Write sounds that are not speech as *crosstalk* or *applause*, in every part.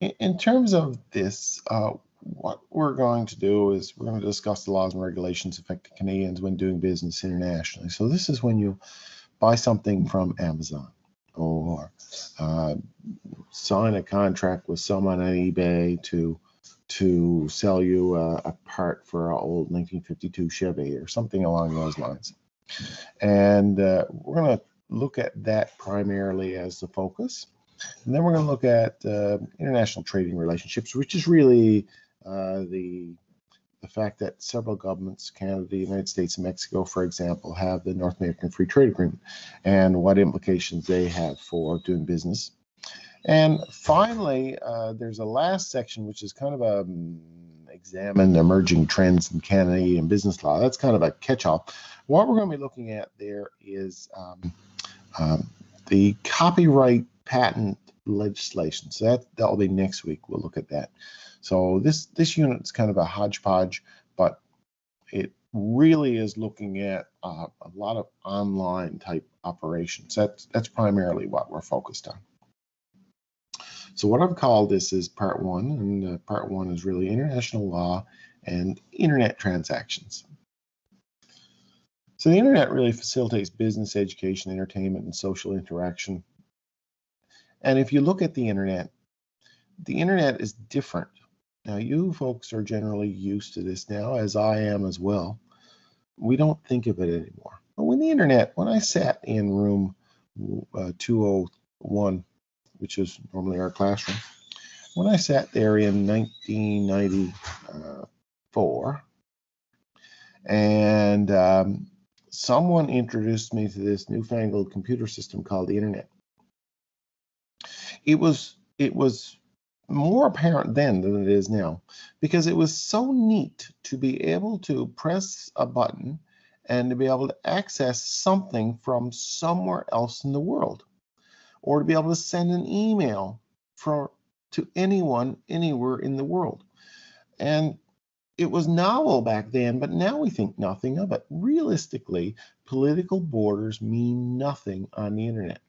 in terms of this, uh, what we're going to do is we're going to discuss the laws and regulations affecting Canadians when doing business internationally. So this is when you buy something from Amazon or uh, sign a contract with someone on eBay to to sell you a, a part for an old 1952 Chevy or something along those lines. And uh, we're going to look at that primarily as the focus. And then we're going to look at uh, international trading relationships, which is really uh, the the fact that several governments, Canada, the United States, and Mexico, for example, have the North American Free Trade Agreement and what implications they have for doing business. And finally, uh, there's a last section which is kind of a um, examine emerging trends in Canadian business law. That's kind of a catch-all. What we're going to be looking at there is um, um, the copyright patent legislation. So that that'll be next week. We'll look at that. So this this unit is kind of a hodgepodge, but it really is looking at uh, a lot of online type operations. That's that's primarily what we're focused on. So what I've called this is part one, and uh, part one is really international law and internet transactions. So the internet really facilitates business, education, entertainment, and social interaction. And if you look at the internet, the internet is different now, you folks are generally used to this now, as I am as well. We don't think of it anymore. But when the internet, when I sat in room uh, 201, which is normally our classroom, when I sat there in 1994, and um, someone introduced me to this newfangled computer system called the internet. It was it was more apparent then than it is now because it was so neat to be able to press a button and to be able to access something from somewhere else in the world or to be able to send an email for to anyone anywhere in the world. And it was novel back then but now we think nothing of it. Realistically political borders mean nothing on the internet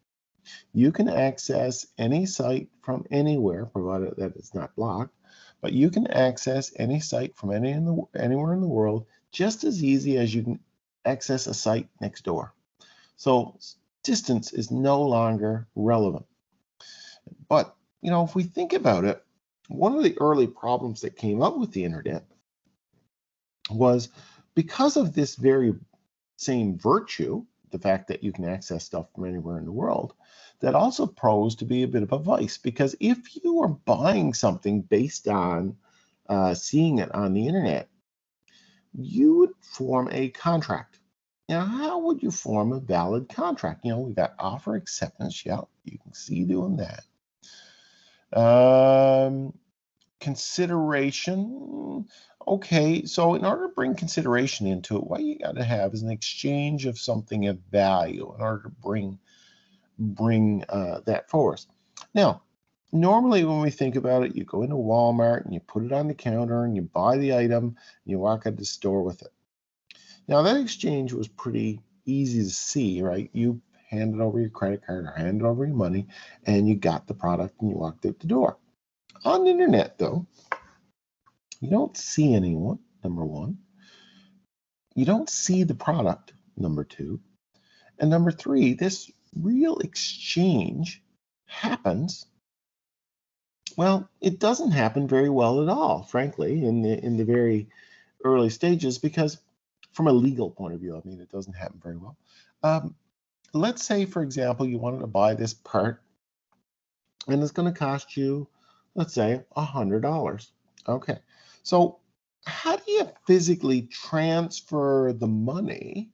you can access any site from anywhere, provided that it's not blocked, but you can access any site from any in the, anywhere in the world just as easy as you can access a site next door. So distance is no longer relevant. But, you know, if we think about it, one of the early problems that came up with the internet was because of this very same virtue, the fact that you can access stuff from anywhere in the world, that also pros to be a bit of a vice because if you are buying something based on uh, seeing it on the internet, you would form a contract. Now, how would you form a valid contract? You know, we got offer acceptance. Yeah, you can see doing that. Um, consideration. Okay, so in order to bring consideration into it, what you got to have is an exchange of something of value in order to bring bring uh, that for us. Now, normally when we think about it, you go into Walmart and you put it on the counter and you buy the item and you walk out the store with it. Now that exchange was pretty easy to see, right? You handed over your credit card or handed over your money and you got the product and you walked out the door. On the internet though, you don't see anyone, number one. You don't see the product, number two. And number three, this real exchange happens, well, it doesn't happen very well at all, frankly, in the in the very early stages, because from a legal point of view, I mean, it doesn't happen very well. Um, let's say, for example, you wanted to buy this part, and it's going to cost you, let's say, a hundred dollars. Okay, so how do you physically transfer the money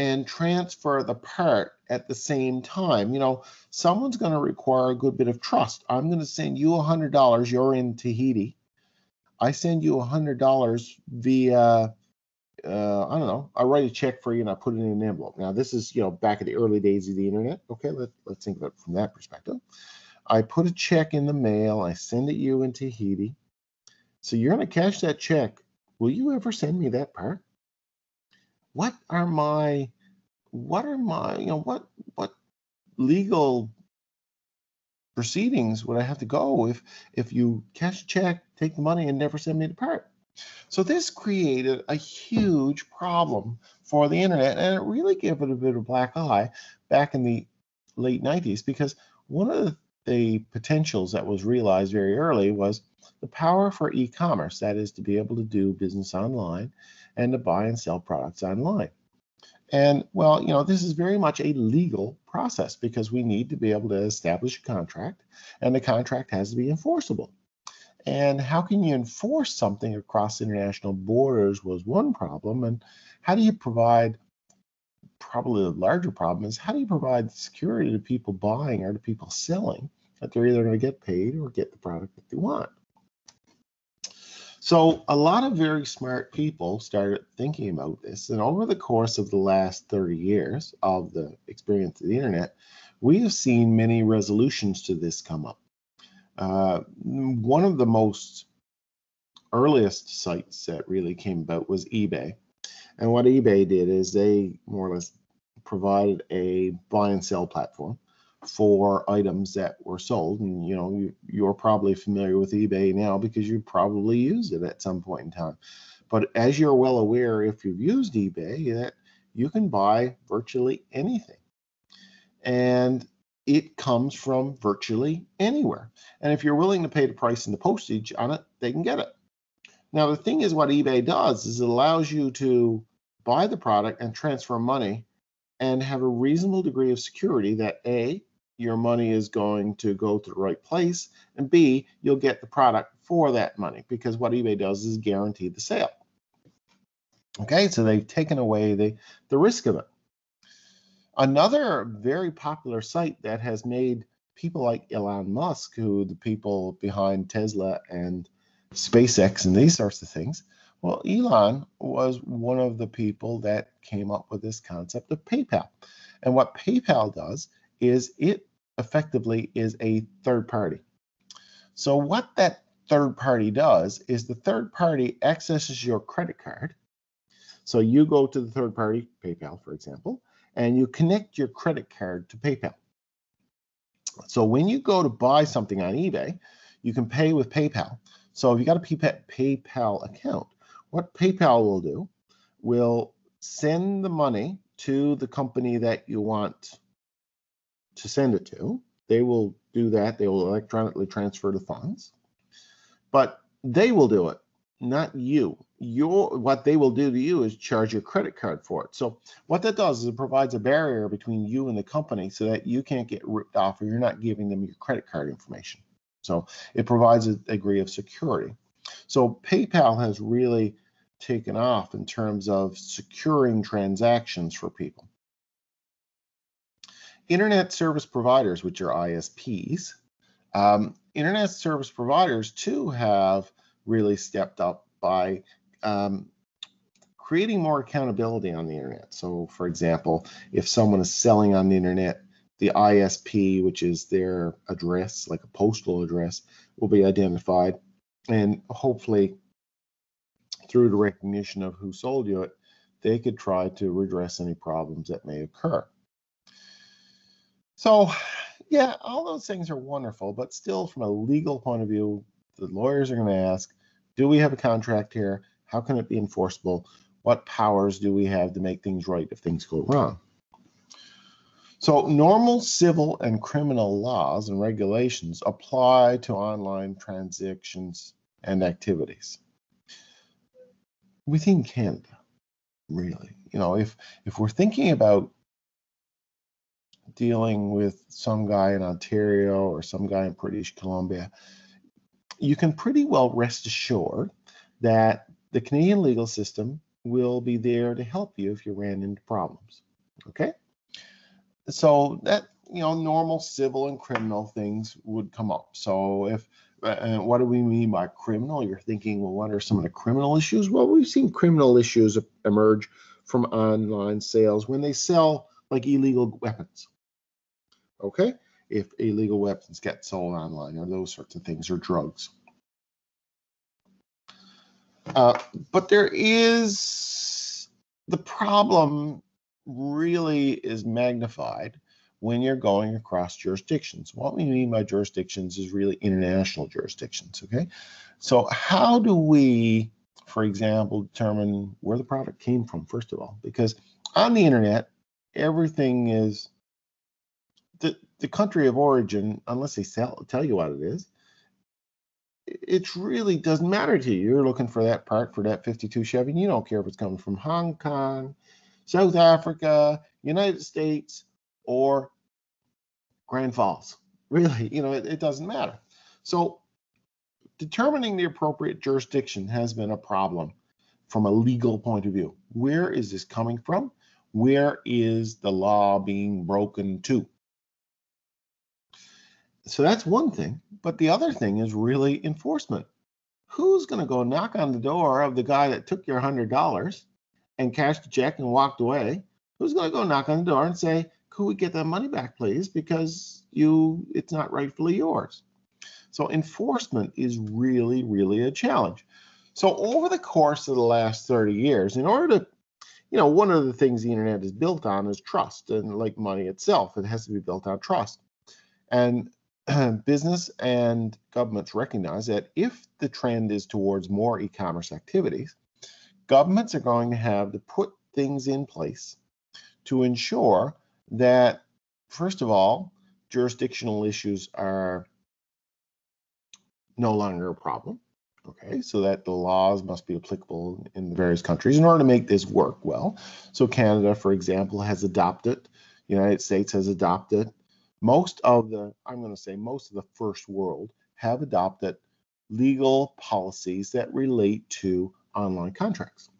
and transfer the part at the same time. You know, someone's going to require a good bit of trust. I'm going to send you a hundred dollars. You're in Tahiti. I send you a hundred dollars via, uh, I don't know. I write a check for you and I put it in an envelope. Now this is you know back in the early days of the internet. Okay, let, let's think of it from that perspective. I put a check in the mail. I send it you in Tahiti. So you're going to cash that check. Will you ever send me that part? what are my what are my you know what what legal proceedings would I have to go if if you cash check, take the money, and never send me the part? So this created a huge problem for the internet, and it really gave it a bit of a black eye back in the late 90s because one of the potentials that was realized very early was the power for e-commerce, that is to be able to do business online and to buy and sell products online. And well, you know, this is very much a legal process because we need to be able to establish a contract and the contract has to be enforceable. And how can you enforce something across international borders was one problem. And how do you provide, probably the larger problem is how do you provide security to people buying or to people selling that they're either going to get paid or get the product that they want? So a lot of very smart people started thinking about this. And over the course of the last 30 years of the experience of the internet, we have seen many resolutions to this come up. Uh, one of the most earliest sites that really came about was eBay. And what eBay did is they more or less provided a buy and sell platform for items that were sold. And you know, you, you're probably familiar with eBay now because you probably used it at some point in time. But as you're well aware, if you've used eBay, that you can buy virtually anything. And it comes from virtually anywhere. And if you're willing to pay the price and the postage on it, they can get it. Now, the thing is, what eBay does is it allows you to buy the product and transfer money and have a reasonable degree of security that A, your money is going to go to the right place, and B, you'll get the product for that money because what eBay does is guarantee the sale. Okay, so they've taken away the, the risk of it. Another very popular site that has made people like Elon Musk, who the people behind Tesla and SpaceX and these sorts of things, well, Elon was one of the people that came up with this concept of PayPal. And what PayPal does is it effectively is a third party. So what that third party does is the third party accesses your credit card. So you go to the third party, PayPal, for example, and you connect your credit card to PayPal. So when you go to buy something on eBay, you can pay with PayPal. So if you got a PayPal account, what PayPal will do will send the money to the company that you want to send it to. They will do that. They will electronically transfer the funds, but they will do it, not you. Your what they will do to you is charge your credit card for it. So what that does is it provides a barrier between you and the company so that you can't get ripped off or you're not giving them your credit card information. So it provides a degree of security. So PayPal has really taken off in terms of securing transactions for people. Internet service providers, which are ISPs, um, internet service providers too have really stepped up by um, creating more accountability on the internet. So, for example, if someone is selling on the internet, the ISP, which is their address, like a postal address, will be identified. And hopefully, through the recognition of who sold you it, they could try to redress any problems that may occur. So, yeah, all those things are wonderful, but still, from a legal point of view, the lawyers are going to ask Do we have a contract here? How can it be enforceable? What powers do we have to make things right if things go wrong? So, normal civil and criminal laws and regulations apply to online transactions and activities within Canada, really. You know, if if we're thinking about dealing with some guy in Ontario or some guy in British Columbia, you can pretty well rest assured that the Canadian legal system will be there to help you if you ran into problems. Okay? So that, you know, normal civil and criminal things would come up. So if uh, what do we mean by criminal? You're thinking, well, what are some of the criminal issues? Well, we've seen criminal issues emerge from online sales when they sell like illegal weapons okay? If illegal weapons get sold online or those sorts of things or drugs. Uh, but there is the problem really is magnified when you're going across jurisdictions. What we mean by jurisdictions is really international jurisdictions, okay? So how do we, for example, determine where the product came from, first of all? Because on the internet, everything is the, the country of origin, unless they sell, tell you what it is, it really doesn't matter to you. You're looking for that part for that 52 Chevy. You don't care if it's coming from Hong Kong, South Africa, United States, or Grand Falls. *laughs* Really, you know, it, it doesn't matter. So determining the appropriate jurisdiction has been a problem from a legal point of view. Where is this coming from? Where is the law being broken to? So that's one thing. But the other thing is really enforcement. Who's going to go knock on the door of the guy that took your $100 and cashed a check and walked away? Who's going to go knock on the door and say, could we get that money back, please? Because you, it's not rightfully yours. So enforcement is really, really a challenge. So over the course of the last 30 years, in order to, you know, one of the things the internet is built on is trust, and like money itself, it has to be built on trust. And *clears throat* business and governments recognize that if the trend is towards more e-commerce activities, governments are going to have to put things in place to ensure that, first of all, jurisdictional issues are no longer a problem. Okay, so that the laws must be applicable in the various countries in order to make this work well. So Canada, for example, has adopted, United States has adopted, most of the, I'm going to say most of the first world have adopted legal policies that relate to online contracts.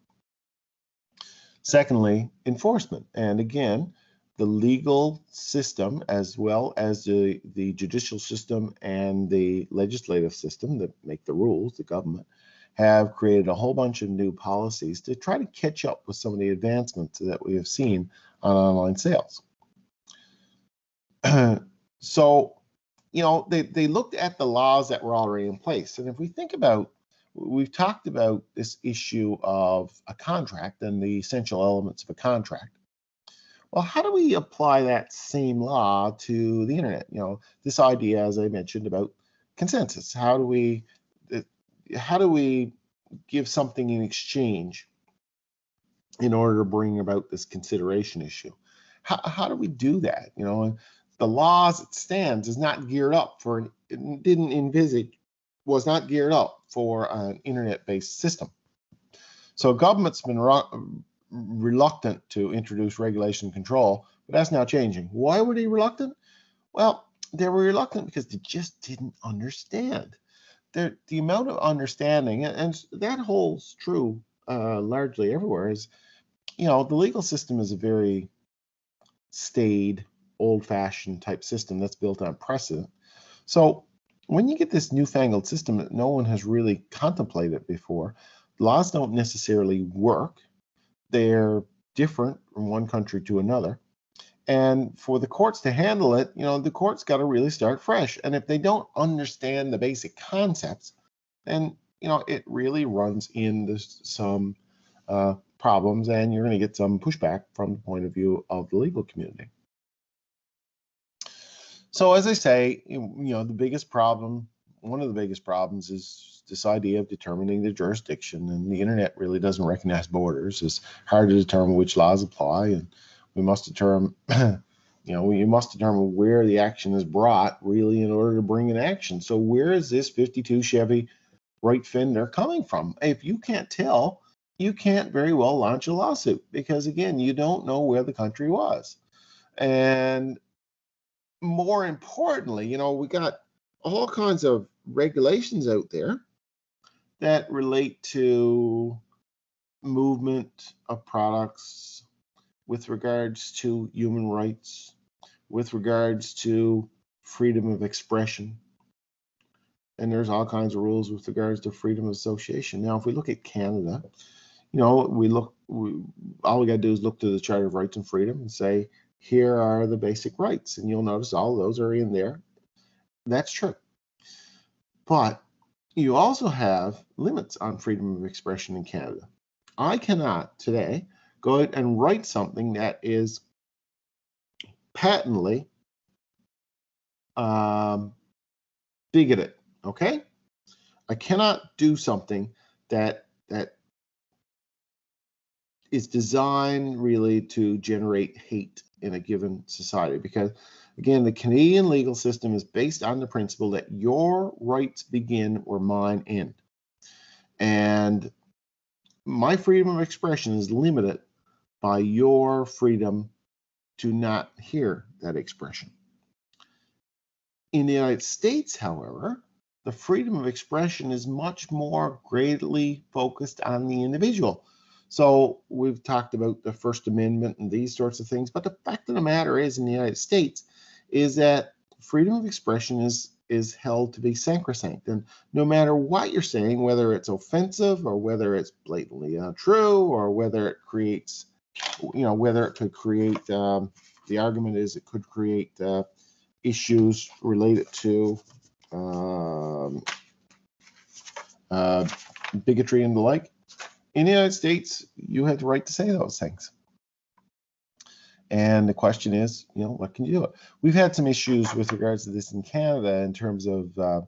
Secondly, enforcement. And again, the legal system as well as the, the judicial system and the legislative system that make the rules, the government, have created a whole bunch of new policies to try to catch up with some of the advancements that we have seen on online sales. *clears throat* so, you know, they, they looked at the laws that were already in place. And if we think about, we've talked about this issue of a contract and the essential elements of a contract. Well, how do we apply that same law to the internet? You know, this idea, as I mentioned, about consensus. How do we how do we give something in exchange in order to bring about this consideration issue? How, how do we do that? You know, the law as it stands is not geared up for it didn't envisage was not geared up for an internet-based system. So government's been reluctant to introduce regulation control, but that's now changing. Why were they reluctant? Well, they were reluctant because they just didn't understand. The, the amount of understanding, and that holds true uh, largely everywhere, is, you know, the legal system is a very staid, old-fashioned type system that's built on precedent. So when you get this newfangled system that no one has really contemplated before, laws don't necessarily work they're different from one country to another. And for the courts to handle it, you know, the courts got to really start fresh. And if they don't understand the basic concepts, then, you know, it really runs into some uh, problems and you're going to get some pushback from the point of view of the legal community. So, as I say, you know, the biggest problem, one of the biggest problems is this idea of determining the jurisdiction, and the internet really doesn't recognize borders. It's hard to determine which laws apply, and we must determine, *clears throat* you know, we must determine where the action is brought really in order to bring an action. So where is this 52 Chevy right fender coming from? If you can't tell, you can't very well launch a lawsuit because again, you don't know where the country was. And more importantly, you know, we got all kinds of regulations out there that relate to movement of products with regards to human rights, with regards to freedom of expression. And there's all kinds of rules with regards to freedom of association. Now, if we look at Canada, you know, we look, we, all we got to do is look to the Charter of Rights and Freedom and say, here are the basic rights. And you'll notice all those are in there. That's true. But you also have limits on freedom of expression in Canada. I cannot today go out and write something that is patently um, bigoted. Okay, I cannot do something that that is designed really to generate hate in a given society because again the canadian legal system is based on the principle that your rights begin where mine end. And my freedom of expression is limited by your freedom to not hear that expression. In the united states however the freedom of expression is much more greatly focused on the individual. So we've talked about the First Amendment and these sorts of things, but the fact of the matter is, in the United States, is that freedom of expression is is held to be sacrosanct, and no matter what you're saying, whether it's offensive or whether it's blatantly untrue or whether it creates, you know, whether it could create, um, the argument is it could create uh, issues related to um, uh, bigotry and the like in the United States, you have the right to say those things. And the question is, you know, what can you do? We've had some issues with regards to this in Canada in terms of uh,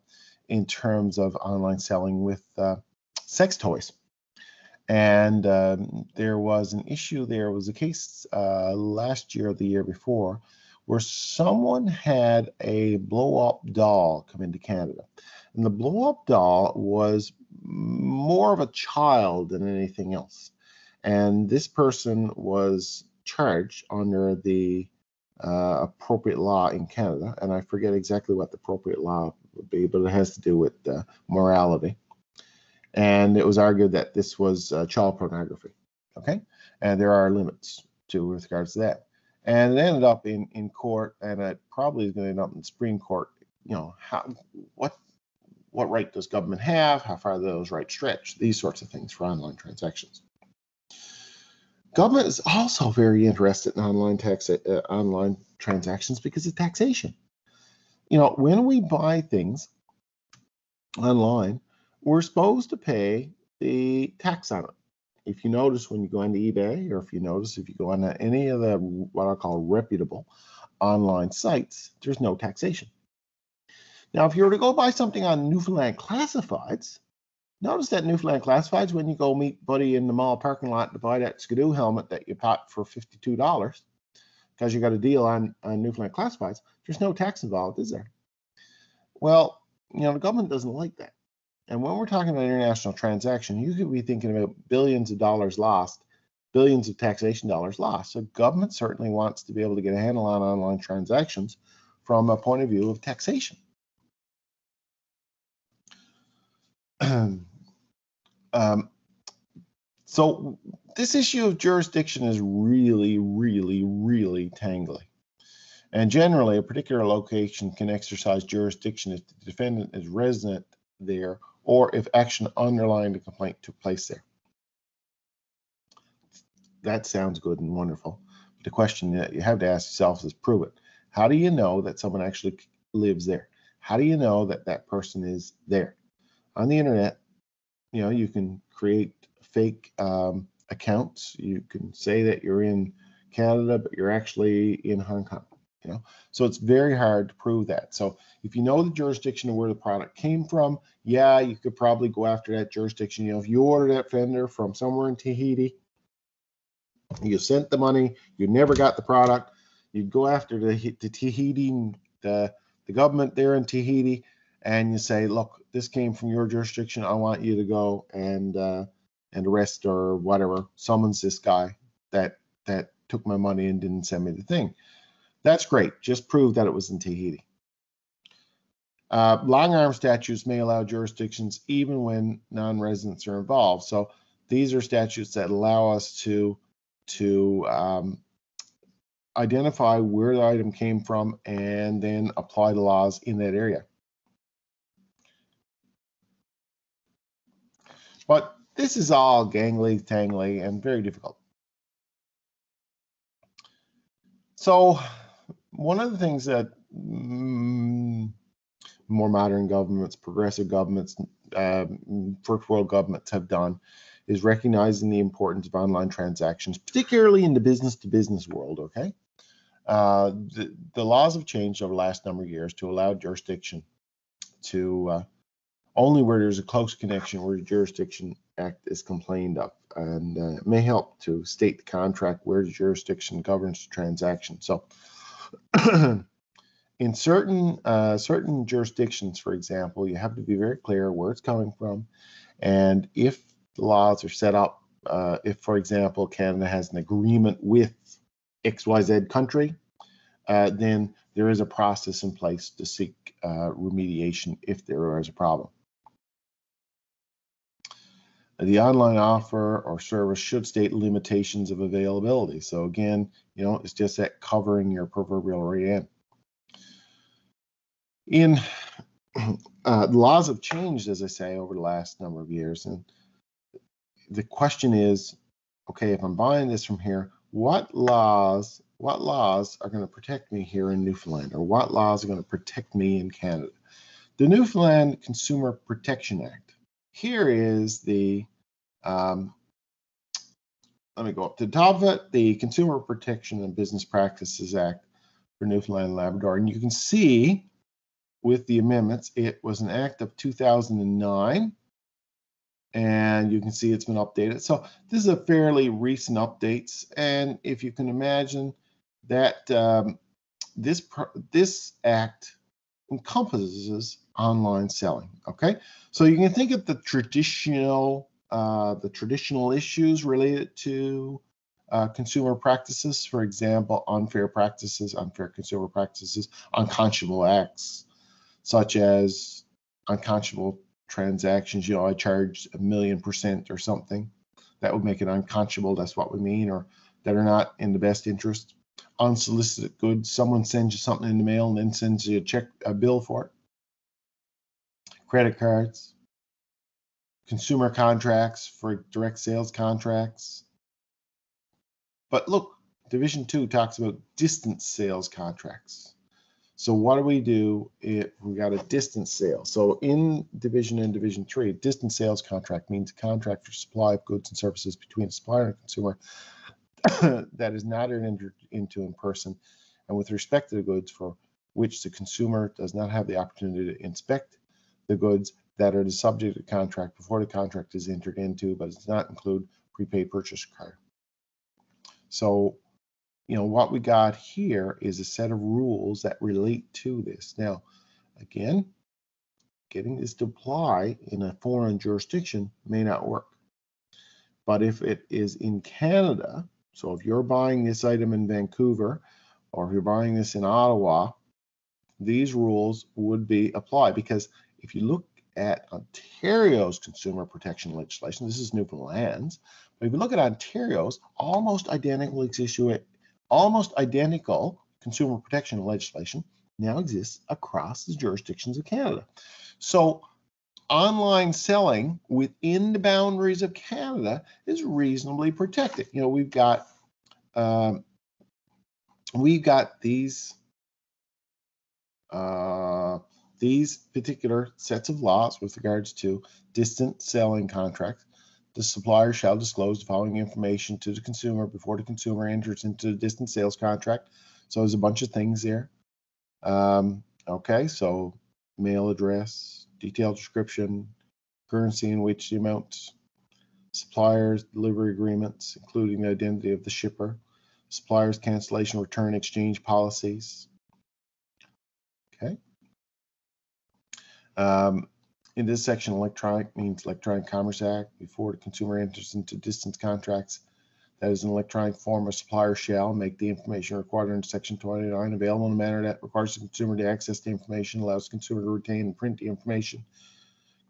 in terms of online selling with uh, sex toys. And um, there was an issue. There was a case uh, last year or the year before where someone had a blow up doll come into Canada. And the blow up doll was more of a child than anything else. And this person was charged under the uh, appropriate law in Canada. And I forget exactly what the appropriate law would be, but it has to do with uh, morality. And it was argued that this was uh, child pornography. Okay. And there are limits to with regards to that. And it ended up in, in court, and it probably is going to end up in the Supreme Court. You know, how what what right does government have? How far do those rights stretch? These sorts of things for online transactions. Government is also very interested in online tax uh, online transactions because of taxation. You know, when we buy things online, we're supposed to pay the tax on it. If you notice when you go into eBay, or if you notice if you go on any of the what I call reputable online sites, there's no taxation. Now, if you were to go buy something on Newfoundland Classifieds, notice that Newfoundland Classifieds, when you go meet Buddy in the mall parking lot to buy that Skidoo helmet that you bought for $52 because you got a deal on, on Newfoundland Classifieds, there's no tax involved, is there? Well, you know, the government doesn't like that. And when we're talking about international transaction, you could be thinking about billions of dollars lost, billions of taxation dollars lost. So government certainly wants to be able to get a handle on online transactions from a point of view of taxation. *clears throat* um, so this issue of jurisdiction is really, really, really tangly. And generally, a particular location can exercise jurisdiction if the defendant is resident there or if action underlying the complaint took place there. That sounds good and wonderful. But the question that you have to ask yourself is prove it. How do you know that someone actually lives there? How do you know that that person is there? on the internet, you know, you can create fake um, accounts. You can say that you're in Canada, but you're actually in Hong Kong. You know, so it's very hard to prove that. So if you know the jurisdiction of where the product came from, yeah, you could probably go after that jurisdiction. You know, if you order that fender from somewhere in Tahiti, you sent the money, you never got the product, you'd go after the, the Tahiti, the the government there in Tahiti, and you say, look, this came from your jurisdiction. I want you to go and uh, and arrest or whatever, summons this guy that that took my money and didn't send me the thing. That's great. Just prove that it was in Tahiti. Uh, long arm statutes may allow jurisdictions even when non-residents are involved. So these are statutes that allow us to to um, identify where the item came from and then apply the laws in that area. But this is all gangly, tangly, and very difficult. So one of the things that mm, more modern governments, progressive governments, um, first world governments have done is recognizing the importance of online transactions, particularly in the business to business world, okay? uh, the, the laws have changed over the last number of years to allow jurisdiction to uh, only where there's a close connection where the jurisdiction act is complained of. And uh, it may help to state the contract where the jurisdiction governs the transaction. So *clears throat* in certain uh, certain jurisdictions for example you have to be very clear where it's coming from. And if the laws are set up uh, if for example canada has an agreement with xyz country uh, then there is a process in place to seek uh, remediation if there is a problem the online offer or service should state limitations of availability. So again, you know, it's just that covering your proverbial rear end. In *clears throat* uh, laws have changed, as I say, over the last number of years, and the question is, okay, if I'm buying this from here, what laws, what laws are going to protect me here in Newfoundland, or what laws are going to protect me in Canada? The Newfoundland Consumer Protection Act. Here is the um, let me go up to the top of it, the Consumer Protection and Business Practices Act for Newfoundland and Labrador. And you can see with the amendments, it was an act of 2009. And you can see it's been updated. So this is a fairly recent updates. And if you can imagine that um, this, this act encompasses online selling, okay? So you can think of the traditional uh, the traditional issues related to uh, consumer practices, for example, unfair practices, unfair consumer practices, unconscionable acts, such as unconscionable transactions. You know, I charge a million percent or something. That would make it unconscionable. That's what we mean, or that are not in the best interest. Unsolicited goods. Someone sends you something in the mail and then sends you a check, a bill for it. Credit cards consumer contracts for direct sales contracts. But look, Division 2 talks about distance sales contracts. So what do we do if we got a distance sale? So in Division and Division 3, a distance sales contract means a contract for supply of goods and services between a supplier and consumer *coughs* that is not entered into in person and with respect to the goods for which the consumer does not have the opportunity to inspect the goods that are the subject of contract before the contract is entered into, but does not include prepaid purchase card. So, you know, what we got here is a set of rules that relate to this. Now, again, getting this to apply in a foreign jurisdiction may not work. But if it is in Canada, so if you're buying this item in Vancouver or if you're buying this in Ottawa, these rules would be applied because if you look at Ontario's consumer protection legislation, this is Newfoundland's, but if you look at Ontario's, almost identical almost identical consumer protection legislation now exists across the jurisdictions of Canada. So online selling within the boundaries of Canada is reasonably protected. You know, we've got um, we've got these uh, these particular sets of laws with regards to distant selling contracts, the supplier shall disclose the following information to the consumer before the consumer enters into the distant sales contract. So there's a bunch of things there. Um, okay, so mail address, detailed description, currency in which the amount, suppliers, delivery agreements, including the identity of the shipper, suppliers, cancellation, return, exchange policies. Okay. Um, in this section, electronic means Electronic Commerce Act. Before the consumer enters into distance contracts, that is an electronic form, a supplier shall make the information required under Section 29 available in a manner that requires the consumer to access the information, allows the consumer to retain and print the information,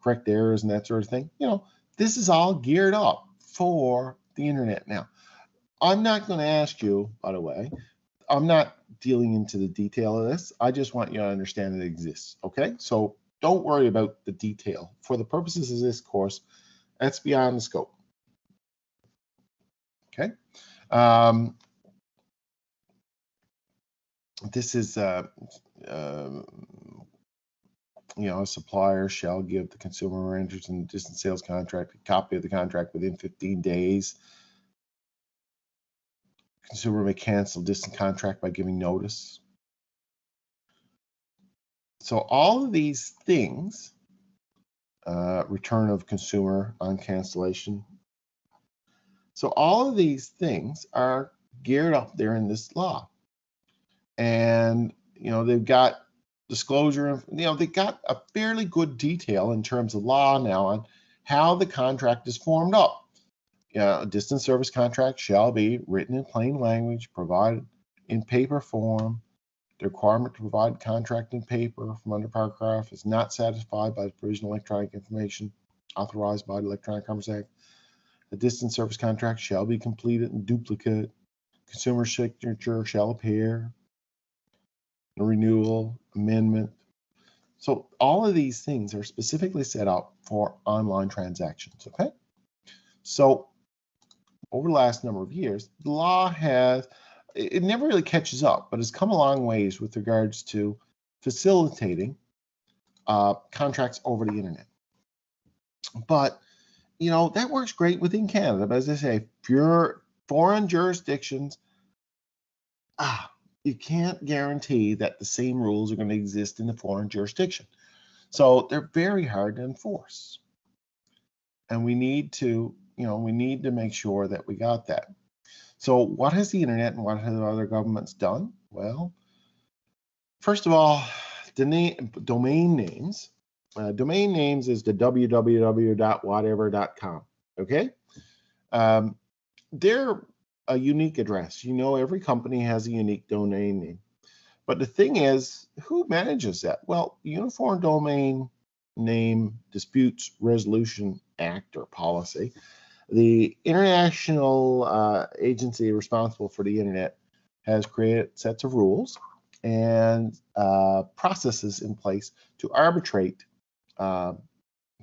correct errors and that sort of thing. You know, this is all geared up for the internet. Now, I'm not going to ask you, by the way, I'm not dealing into the detail of this. I just want you to understand it exists. Okay, so don't worry about the detail. For the purposes of this course, that's beyond the scope. Okay. Um, this is, uh, uh, you know, a supplier shall give the consumer enters in the distance sales contract a copy of the contract within 15 days. consumer may cancel distant contract by giving notice. So all of these things, uh, return of consumer on cancellation. So all of these things are geared up there in this law. And, you know, they've got disclosure, you know, they've got a fairly good detail in terms of law now on how the contract is formed up. Yeah, a distance service contract shall be written in plain language, provided in paper form. The requirement to provide contract in paper from under paragraph is not satisfied by the provision of electronic information authorized by the Electronic Commerce Act. The distance service contract shall be completed in duplicate. Consumer signature shall appear. A renewal, amendment. So all of these things are specifically set out for online transactions, okay? So over the last number of years, the law has, it never really catches up, but has come a long ways with regards to facilitating uh, contracts over the internet. But, you know, that works great within Canada. But as I say, pure foreign jurisdictions, ah, you can't guarantee that the same rules are going to exist in the foreign jurisdiction. So they're very hard to enforce. And we need to, you know, we need to make sure that we got that. So what has the internet and what have other governments done? Well, first of all, the domain names. Uh, domain names is the www.whatever.com. Okay, um, they're a unique address. You know, every company has a unique domain name. But the thing is, who manages that? Well, Uniform Domain Name Disputes Resolution Act or policy, the international uh, agency responsible for the internet has created sets of rules and uh, processes in place to arbitrate uh,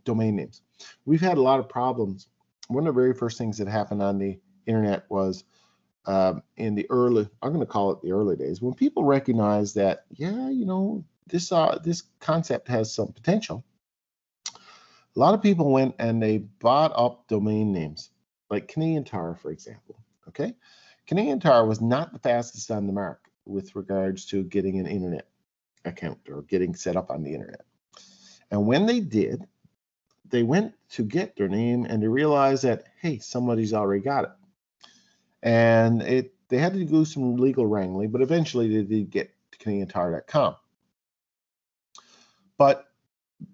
domain names. We've had a lot of problems. One of the very first things that happened on the internet was um, in the early, I'm going to call it the early days, when people recognized that, yeah, you know, this uh, this concept has some potential. A lot of people went and they bought up domain names, like Canadian Tire, for example. Okay, Canadian Tire was not the fastest on the mark with regards to getting an internet account or getting set up on the internet. And when they did, they went to get their name and they realized that, hey, somebody's already got it and it they had to do some legal wrangling, but eventually they did get CanadianTire.com. But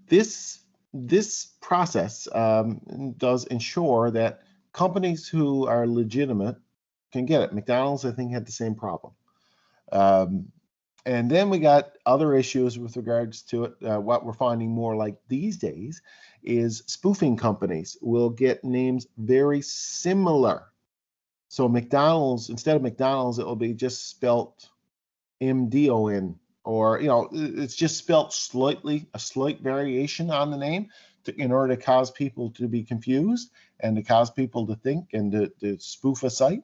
this this process um, does ensure that companies who are legitimate can get it. McDonald's, I think, had the same problem. Um, and then we got other issues with regards to it. Uh, what we're finding more like these days is spoofing companies will get names very similar so McDonald's, instead of McDonald's, it will be just spelt M-D-O-N, or, you know, it's just spelt slightly, a slight variation on the name to, in order to cause people to be confused and to cause people to think and to, to spoof a site.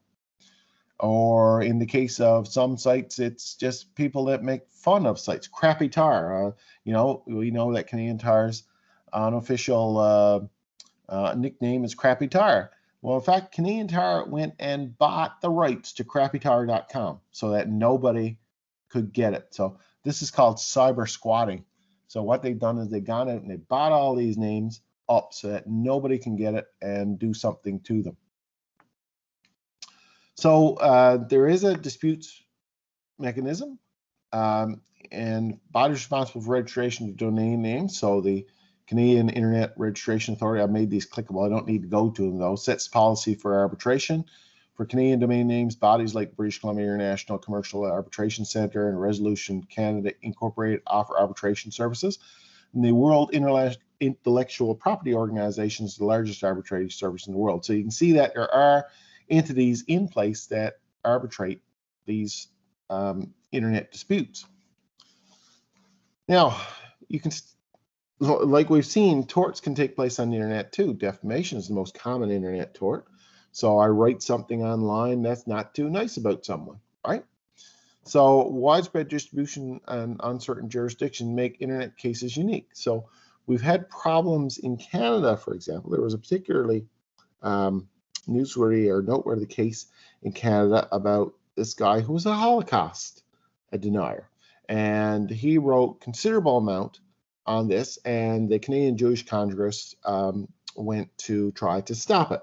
Or in the case of some sites, it's just people that make fun of sites. Crappy Tire, uh, you know, we know that Canadian Tire's unofficial uh, uh, nickname is Crappy Tire well, in fact, Canadian Tire went and bought the rights to crappytire.com so that nobody could get it. So this is called cyber squatting. So what they've done is they've gone out and they bought all these names up so that nobody can get it and do something to them. So uh, there is a disputes mechanism, um, and bodies responsible for registration of domain names. So the Canadian Internet Registration Authority, I've made these clickable. I don't need to go to them though. Sets policy for arbitration. For Canadian domain names, bodies like British Columbia International Commercial Arbitration Center and Resolution Canada Incorporated offer arbitration services. And the World Intellectual Property Organization is the largest arbitration service in the world. So you can see that there are entities in place that arbitrate these um, internet disputes. Now, you can like we've seen, torts can take place on the internet too. Defamation is the most common internet tort. So I write something online that's not too nice about someone, right? So widespread distribution and uncertain jurisdiction make internet cases unique. So we've had problems in Canada, for example. There was a particularly um, newsworthy or noteworthy case in Canada about this guy who was a Holocaust a denier, and he wrote considerable amount on this, and the Canadian Jewish Congress um, went to try to stop it.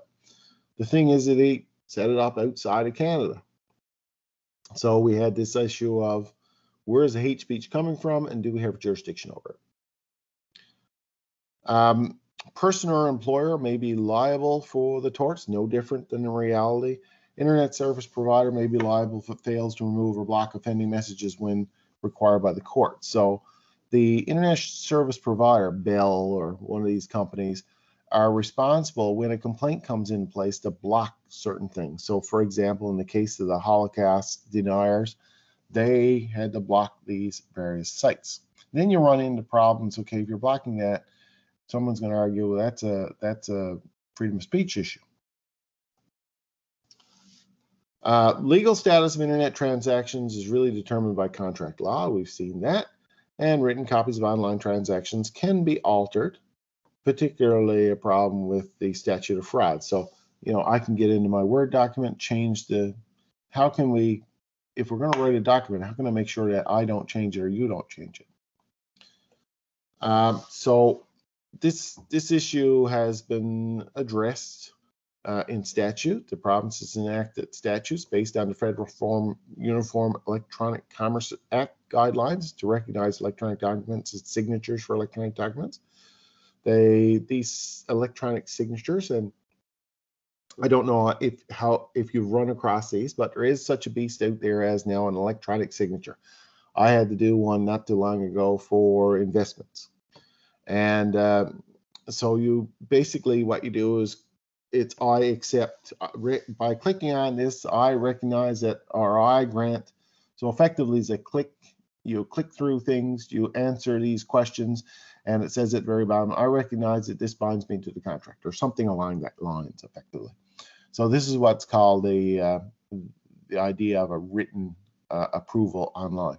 The thing is that he set it up outside of Canada. So we had this issue of where is the hate speech coming from and do we have jurisdiction over it? Um, person or employer may be liable for the torts, no different than in reality. Internet service provider may be liable if it fails to remove or block offending messages when required by the court. So the internet service provider, Bell or one of these companies, are responsible when a complaint comes in place to block certain things. So, for example, in the case of the Holocaust deniers, they had to block these various sites. Then you run into problems. Okay, if you're blocking that, someone's going to argue, well, that's a that's a freedom of speech issue. Uh, legal status of internet transactions is really determined by contract law. We've seen that. And written copies of online transactions can be altered particularly a problem with the statute of frauds. So, you know, I can get into my Word document, change the, how can we, if we're going to write a document, how can I make sure that I don't change it or you don't change it? Um, so this this issue has been addressed uh, in statute. The provinces enacted statutes based on the Federal Form Uniform Electronic Commerce Act guidelines to recognize electronic documents as signatures for electronic documents they these electronic signatures and I don't know if how if you've run across these, but there is such a beast out there as now an electronic signature. I had to do one not too long ago for investments, and uh, so you basically what you do is it's I accept uh, by clicking on this I recognize that or I grant. So effectively, is a click. You click through things, you answer these questions, and it says at the very bottom, I recognize that this binds me to the contract or something along that lines effectively. So this is what's called the, uh, the idea of a written uh, approval online.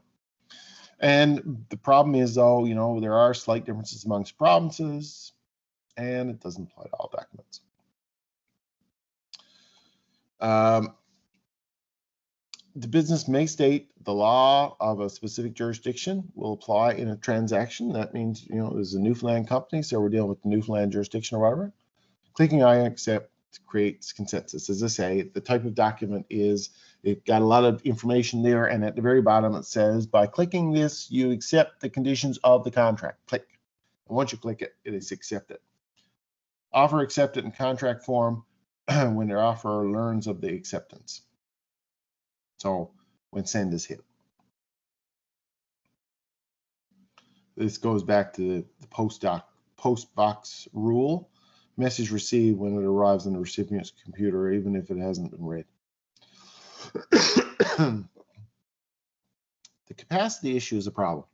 And the problem is though, you know, there are slight differences amongst provinces and it doesn't apply to all documents. Um, the business may state the law of a specific jurisdiction will apply in a transaction. That means, you know, there's a Newfoundland company, so we're dealing with the Newfoundland jurisdiction or whatever. Clicking I accept creates consensus. As I say, the type of document is it got a lot of information there, and at the very bottom it says, by clicking this, you accept the conditions of the contract. Click. And once you click it, it is accepted. Offer accepted in contract form *clears throat* when their offeror learns of the acceptance. So when send is hit. This goes back to the post doc post box rule. Message received when it arrives on the recipient's computer, even if it hasn't been read. the capacity issue is a problem.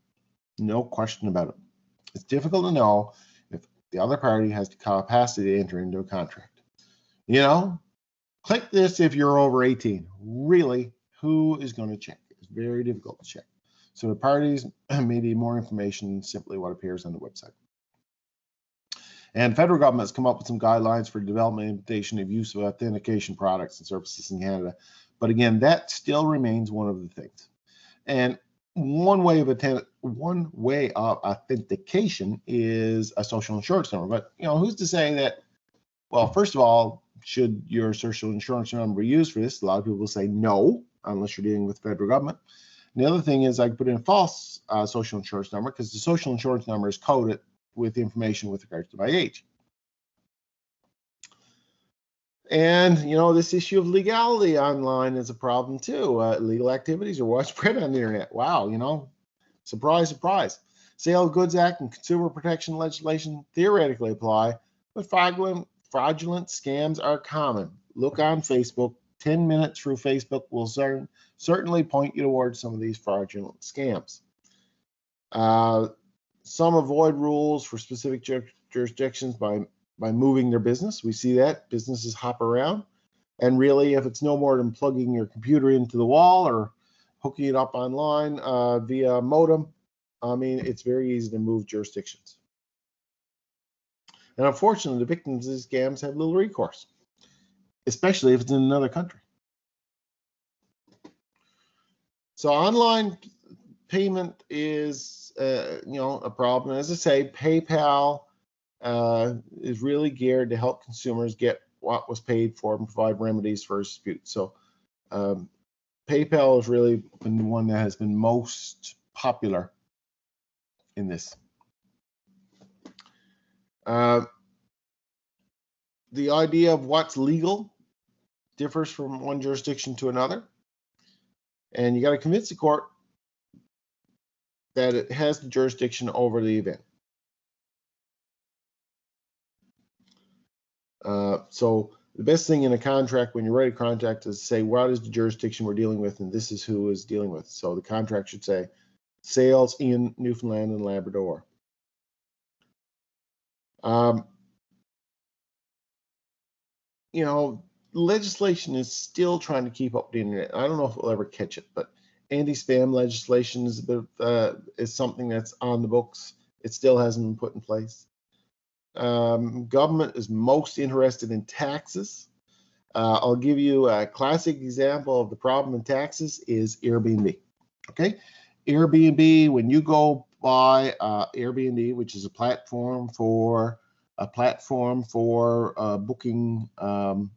No question about it. It's difficult to know if the other party has the capacity to enter into a contract. You know, click this if you're over 18. Really, who is going to check? It's very difficult to check. So the parties *clears throat* may need more information than simply what appears on the website. And federal government has come up with some guidelines for development implementation of use of authentication products and services in Canada. But again, that still remains one of the things. And one way of attend, one way of authentication is a social insurance number. But you know, who's to say that? Well, first of all, should your social insurance number be used for this? A lot of people say no unless you're dealing with federal government. And the other thing is I could put in a false uh, social insurance number because the social insurance number is coded with information with regards to my age. And you know this issue of legality online is a problem too. Uh, illegal activities are widespread on the internet. Wow, you know, surprise, surprise. Sale of Goods Act and consumer protection legislation theoretically apply, but fraudulent, fraudulent scams are common. Look on Facebook, 10 minutes through Facebook will certainly point you towards some of these fraudulent scams. Uh, some avoid rules for specific jur jurisdictions by, by moving their business. We see that businesses hop around. And really, if it's no more than plugging your computer into the wall or hooking it up online uh, via modem, I mean, it's very easy to move jurisdictions. And unfortunately, the victims of these scams have little recourse especially if it's in another country. so online payment is uh, you know a problem. As I say, PayPal uh, is really geared to help consumers get what was paid for and provide remedies for disputes. So um, PayPal has really been the one that has been most popular in this. Uh, the idea of what's legal differs from one jurisdiction to another. And you got to convince the court that it has the jurisdiction over the event. Uh, so the best thing in a contract when you write a contract is say what is the jurisdiction we're dealing with and this is who is dealing with. So the contract should say sales in Newfoundland and Labrador. Um, you know, legislation is still trying to keep up with the internet. I don't know if we'll ever catch it, but anti-spam legislation is a bit uh, is something that's on the books. It still hasn't been put in place. Um, government is most interested in taxes. Uh, I'll give you a classic example of the problem in taxes is Airbnb. Okay, Airbnb. When you go buy uh, Airbnb, which is a platform for a platform for uh, booking um,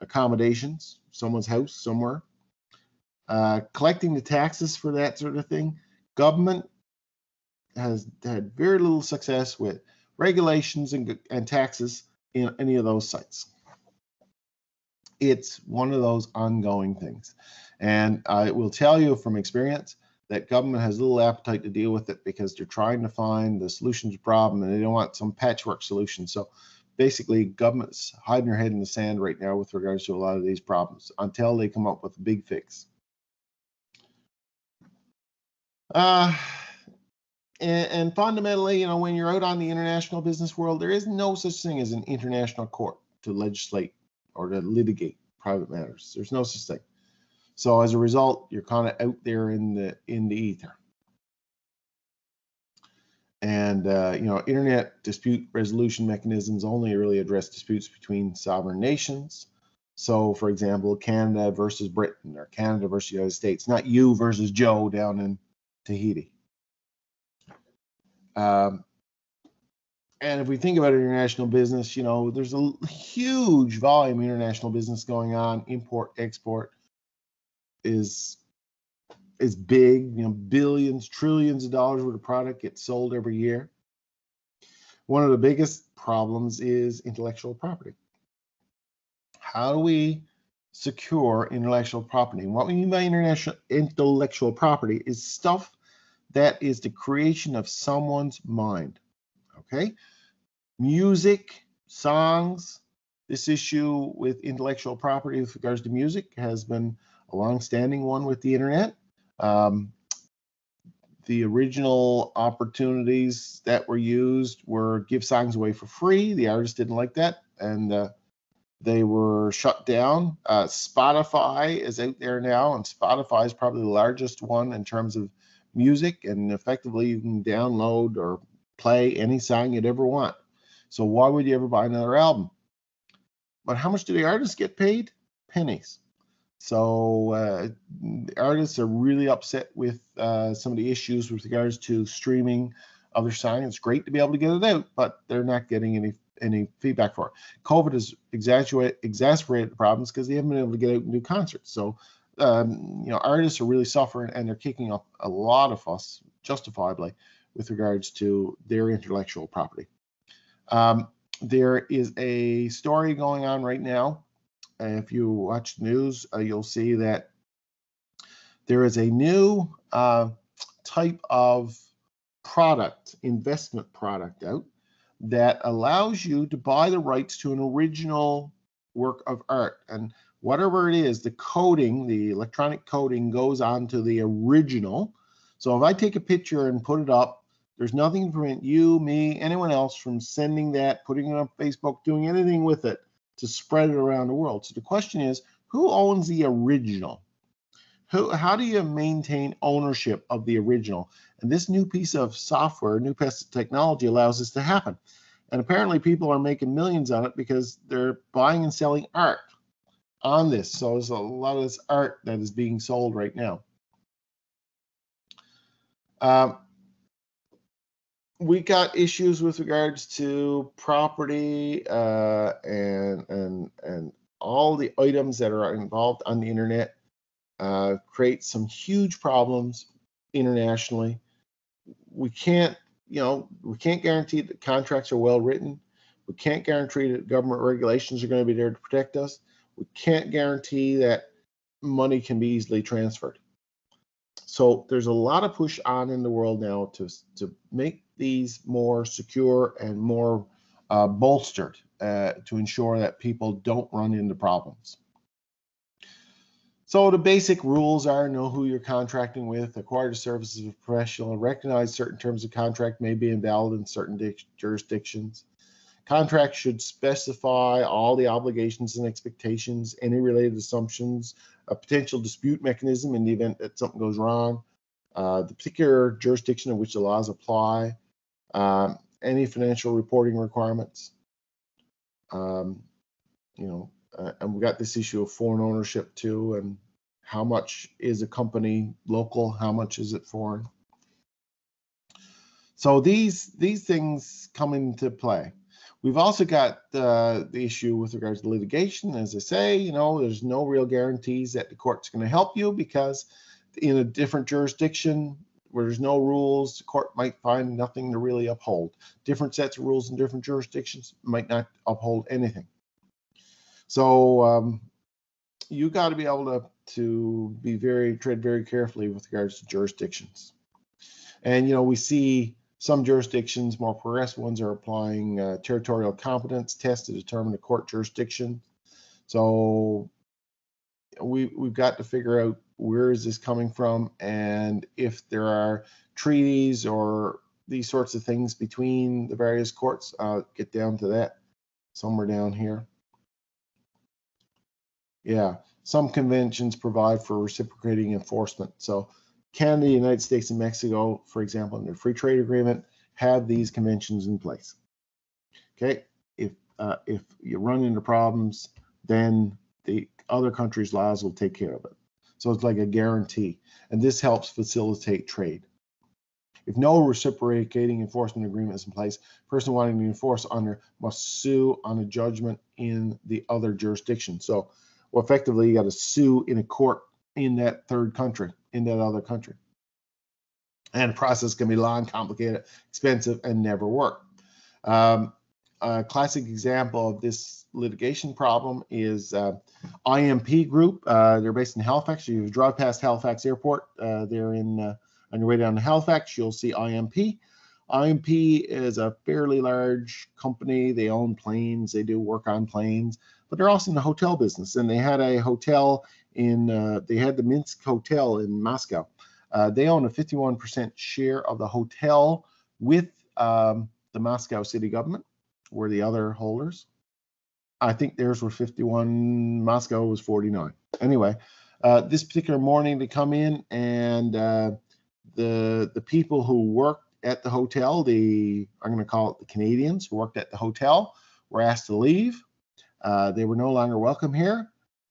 accommodations, someone's house somewhere, uh, collecting the taxes for that sort of thing. Government has had very little success with regulations and, and taxes in any of those sites. It's one of those ongoing things. And I will tell you from experience that government has little appetite to deal with it because they're trying to find the solution to the problem and they don't want some patchwork solution. So basically government's hiding their head in the sand right now with regards to a lot of these problems until they come up with a big fix. Uh, and, and, fundamentally, you know, when you're out on the international business world, there is no such thing as an international court to legislate or to litigate private matters. There's no such thing. So as a result, you're kind of out there in the in the ether and uh, you know internet dispute resolution mechanisms only really address disputes between sovereign nations. So for example canada versus britain or canada versus the united states not you versus joe down in tahiti. Um, and if we think about international business you know there's a huge volume of international business going on. Import export is is big, you know, billions, trillions of dollars worth of product gets sold every year. One of the biggest problems is intellectual property. How do we secure intellectual property? What we mean by international intellectual property is stuff that is the creation of someone's mind. Okay? Music, songs, this issue with intellectual property with regards to music has been a long-standing one with the internet. Um, the original opportunities that were used were give songs away for free. The artist didn't like that, and uh, they were shut down. Uh, Spotify is out there now, and Spotify is probably the largest one in terms of music, and effectively you can download or play any song you'd ever want. So why would you ever buy another album? But how much do the artists get paid? Pennies. So uh, artists are really upset with uh, some of the issues with regards to streaming of their song. It's great to be able to get it out, but they're not getting any any feedback for it. COVID has exacerbated the problems because they haven't been able to get out and do concerts. So um, you know, artists are really suffering and they're kicking up a lot of fuss, justifiably, with regards to their intellectual property. Um, there is a story going on right now if you watch news, uh, you'll see that there is a new uh, type of product, investment product out that allows you to buy the rights to an original work of art. And whatever it is, the coding, the electronic coding goes onto the original. So if I take a picture and put it up, there's nothing to prevent you, me, anyone else from sending that, putting it on Facebook, doing anything with it to spread it around the world. So the question is, who owns the original? Who, how do you maintain ownership of the original? And this new piece of software, new piece of technology allows this to happen. And apparently people are making millions on it because they're buying and selling art on this. So there's a lot of this art that is being sold right now. Um, we got issues with regards to property uh, and and and all the items that are involved on the internet uh, create some huge problems internationally. We can't, you know, we can't guarantee that contracts are well written. We can't guarantee that government regulations are going to be there to protect us. We can't guarantee that money can be easily transferred. So there's a lot of push on in the world now to, to make these more secure and more uh, bolstered uh, to ensure that people don't run into problems. So the basic rules are know who you're contracting with, acquire the services of a professional, recognize certain terms of contract may be invalid in certain jurisdictions. Contracts should specify all the obligations and expectations, any related assumptions, a potential dispute mechanism in the event that something goes wrong, uh, the particular jurisdiction in which the laws apply, um, any financial reporting requirements. Um, you know, uh, and we got this issue of foreign ownership too, and how much is a company local, how much is it foreign. So these these things come into play. We've also got uh, the issue with regards to litigation. As I say, you know, there's no real guarantees that the court's going to help you because in a different jurisdiction where there's no rules, the court might find nothing to really uphold. Different sets of rules in different jurisdictions might not uphold anything. So um, you got to be able to to be very tread very carefully with regards to jurisdictions. And you know we see some jurisdictions, more progressive ones, are applying uh, territorial competence tests to determine the court jurisdiction. So we we've got to figure out where is this coming from, and if there are treaties or these sorts of things between the various courts. Get down to that somewhere down here. Yeah, some conventions provide for reciprocating enforcement. So Canada, the United States, and Mexico, for example, in their free trade agreement, have these conventions in place. Okay, if uh, if you run into problems, then the other countries' laws will take care of it. So it's like a guarantee, and this helps facilitate trade. If no reciprocating enforcement agreement is in place, person wanting to enforce under must sue on a judgment in the other jurisdiction. So, well, effectively, you got to sue in a court in that third country, in that other country. And the process can be long, complicated, expensive, and never work. Um, a classic example of this litigation problem is uh, IMP Group. Uh, they're based in Halifax. You drive past Halifax Airport. Uh, they're in uh, on your way down to Halifax. You'll see IMP. IMP is a fairly large company. They own planes. They do work on planes, but they're also in the hotel business. And they had a hotel in uh, they had the Minsk Hotel in Moscow. Uh, they own a 51% share of the hotel with um, the Moscow city government, were the other holders. I think theirs were 51, Moscow was 49. Anyway, uh, this particular morning they come in and uh, the the people who worked at the hotel, the I'm going to call it the Canadians who worked at the hotel, were asked to leave. Uh, they were no longer welcome here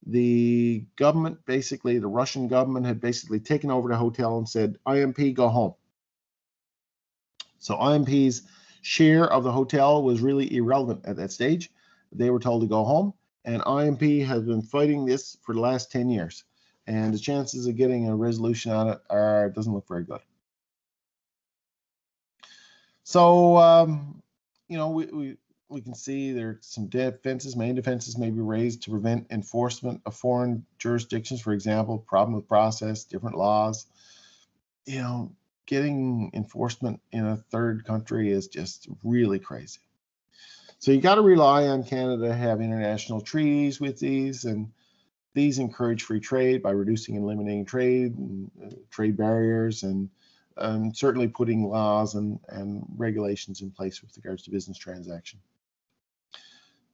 the government, basically the Russian government, had basically taken over the hotel and said, IMP, go home. So IMP's share of the hotel was really irrelevant at that stage. They were told to go home, and IMP has been fighting this for the last 10 years. And the chances of getting a resolution on it are doesn't look very good. So um, you know, we, we we can see there are some defenses, main defenses may be raised to prevent enforcement of foreign jurisdictions. For example, problem with process, different laws. You know, getting enforcement in a third country is just really crazy. So you got to rely on Canada to have international treaties with these, and these encourage free trade by reducing and eliminating trade, uh, trade barriers, and um, certainly putting laws and, and regulations in place with regards to business transaction.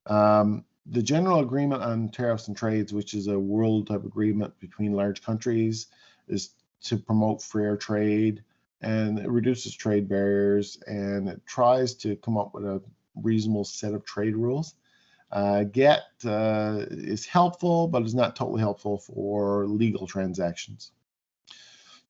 Um, the General Agreement on Tariffs and Trades, which is a world type agreement between large countries, is to promote fair trade and it reduces trade barriers and it tries to come up with a reasonable set of trade rules. Uh, GATT uh, is helpful, but is not totally helpful for legal transactions.